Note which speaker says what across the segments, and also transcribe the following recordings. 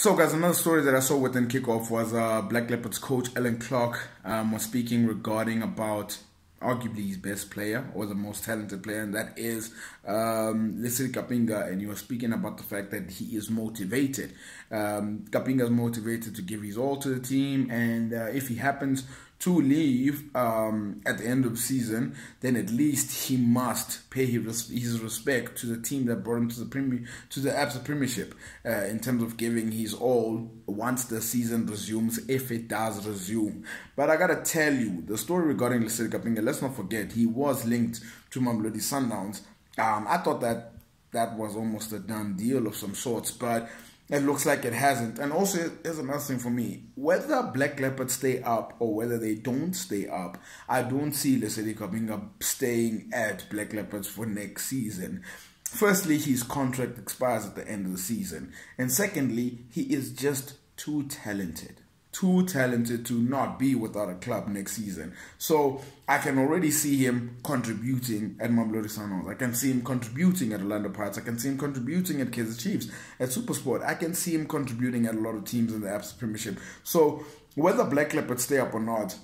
Speaker 1: So, guys, another story that I saw within kickoff was uh, Black Leopards coach Allan Clark um, was speaking regarding about arguably his best player or the most talented player, and that is um, Lesedi Kapinga. And he was speaking about the fact that he is motivated. Um, Kapinga is motivated to give his all to the team, and uh, if he happens to leave um, at the end of the season, then at least he must pay his respect to the team that brought him to the premier to the Absa Premiership uh, in terms of giving his all once the season resumes, if it does resume. But I gotta tell you, the story regarding Lesedi Kapinga, let's not forget he was linked to Mamelodi Sundowns. Um, I thought that that was almost a done deal of some sorts, but it looks like it hasn't. And also, here's another thing for me. Whether Black Leopards stay up or whether they don't stay up, I don't see Lesedi Kapinga staying at Black Leopards for next season. Firstly, his contract expires at the end of the season. And secondly, he is just too talented too talented to not be without a club next season. So I can already see him contributing at Mamelodi Sundowns. I can see him contributing at Orlando Pirates. I can see him contributing at Kaizer Chiefs, at Supersport. I can see him contributing at a lot of teams in the Absa Premiership. So whether Black Leopards stay up or not,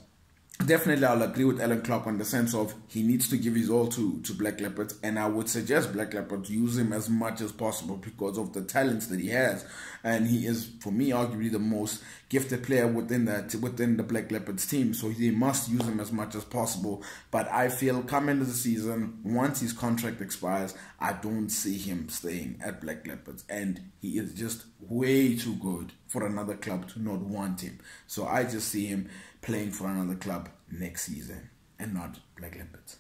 Speaker 1: definitely I'll agree with Alan Clark on the sense of he needs to give his all to, to Black Leopards and I would suggest Black Leopards use him as much as possible because of the talents that he has. And he is for me arguably the most gifted player within that within the Black Leopards team. So they must use him as much as possible. But I feel come into the season once his contract expires I don't see him staying at Black Leopards and he is just way too good for another club to not want him. So I just see him playing for another club next season and not like Leopards.